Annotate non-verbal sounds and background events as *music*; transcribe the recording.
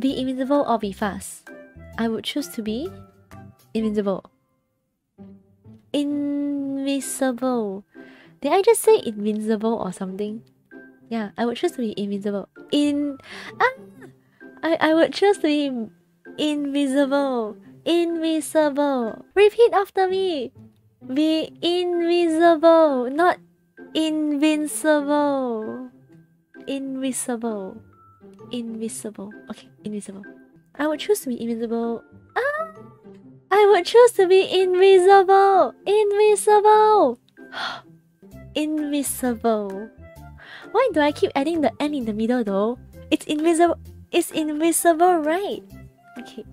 invincible or be fast? I would choose to be invincible. Invisible. Did I just say invincible or something? Yeah, I would choose to be invincible. In ah, I I would choose to be invisible. Invisible. Repeat after me. Be invisible, not invincible. Invisible. Invisible. Okay, invisible. I would choose to be invisible. Ah! I would choose to be invisible. Invisible. *gasps* invisible. Why do I keep adding the N in the middle though? It's invisible. It's invisible, right? Okay.